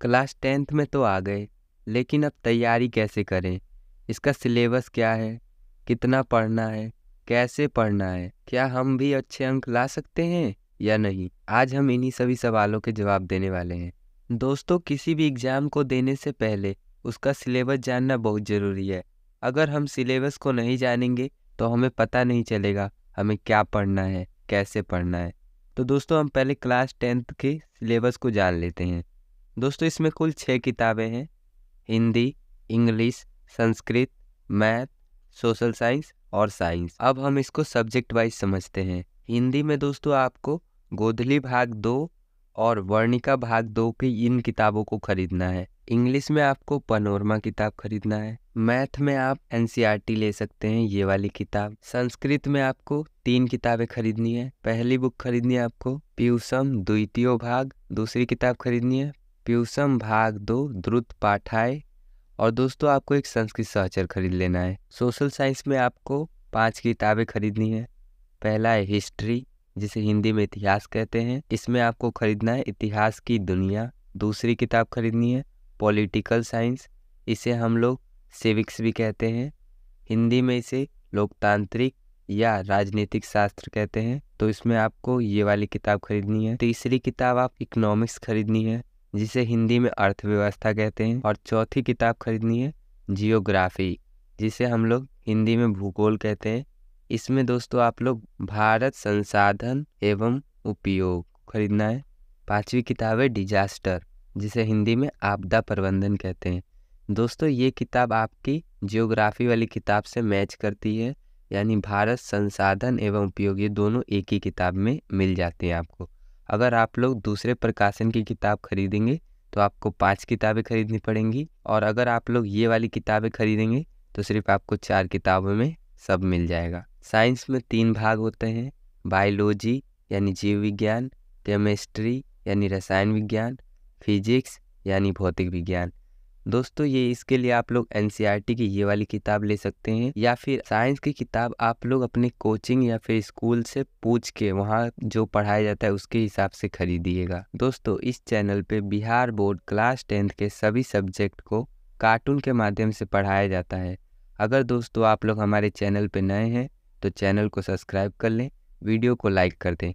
Class tenth में तो आ गए, लेकिन अब तैयारी कैसे करें? इसका सिलेबस क्या है? कितना पढ़ना है? कैसे पढ़ना है? क्या हम भी अच्छे अंक ला सकते हैं या नहीं? आज हम इन्हीं सभी सवालों के जवाब देने वाले हैं। दोस्तों, किसी भी एग्ज़ाम को देने से पहले उसका सिलेबस जानना बहुत ज़रूरी है। अगर हम सिलेबस को नहीं जानेंगे तो हमें पता नहीं चलेगा हमें क्या पढ़ना है, कैसे पढ़ना है। तो दोस्तों, हम पहले क्लास टेंथ के सिलेबस को जान लेते हैं। दोस्तों, इसमें कुल छः किताबें हैं। Hindi, English, Sanskrit, math, social science और साइंस। अब हम इसको सब्जेक्ट वाइज समझते हैं। हिंदी में दोस्तों आपको गोधली भाग दो और वर्णिका भाग दो की इन किताबों को खरीदना है। इंग्लिश में आपको पनोरमा किताब खरीदना है। मैथ में आप एन ले सकते हैं, ये वाली किताब। संस्कृत में आपको तीन किताबें खरीदनी है। पहली बुक खरीदनी है आपको प्यूसम द्वितीय भाग, दूसरी किताब खरीदनी है प्यूसम भाग दो, द्रुत पाठाए और दोस्तों, आपको एक संस्कृत सहचर खरीद लेना है। सोशल साइंस में आपको पाँच किताबें खरीदनी है। पहला है हिस्ट्री, जिसे हिंदी में इतिहास कहते हैं। इसमें आपको खरीदना है इतिहास की दुनिया। दूसरी किताब खरीदनी है, पॉलिटिकल साइंस। इसे हम लोग सिविक्स भी कहते हैं। हिंदी में इसे लोकतांत्रिक या राजनीतिक शास्त्र कहते हैं। तो इसमें आपको ये वाली किताब खरीदनी है। तीसरी किताब आप इकोनॉमिक्स खरीदनी है। जिसे हिंदी में अर्थव्यवस्था कहते हैं, और चौथी किताब खरीदनी है, जियोग्राफी, जिसे हम लोग हिंदी में भूगोल कहते हैं। इसमें दोस्तों आप लोग भारत संसाधन एवं उपयोग खरीदना है। पांचवी किताब है डिजास्टर, जिसे हिंदी में आपदा प्रबंधन कहते हैं। दोस्तों, ये किताब आपकी जियोग्राफी वाली किताब से मैच करती है, यानी भारत संसाधन एवं उपयोग, ये दोनों एक ही किताब में मिल जाते हैं आपको। अगर आप लोग दूसरे प्रकाशन की किताब खरीदेंगे तो आपको पाँच किताबें खरीदनी पड़ेंगी और अगर आप लोग ये वाली किताबें खरीदेंगे तो सिर्फ़ आपको चार किताबों में सब मिल जाएगा। साइंस में तीन भाग होते हैं, बायोलॉजी यानी जीव विज्ञान, केमिस्ट्री यानी रसायन विज्ञान, फिजिक्स यानी भौतिक विज्ञान। दोस्तों, ये इसके लिए आप लोग एन e की ये वाली किताब ले सकते हैं या फिर साइंस की किताब आप लोग अपने कोचिंग या फिर स्कूल से पूछ के वहाँ जो पढ़ाया जाता है उसके हिसाब से खरीदिएगा। दोस्तों, इस चैनल पे बिहार बोर्ड क्लास टेंथ के सभी सब्जेक्ट को कार्टून के माध्यम से पढ़ाया जाता है। अगर दोस्तों आप लोग हमारे चैनल पर नए हैं तो चैनल को सब्सक्राइब कर लें, वीडियो को लाइक कर दें।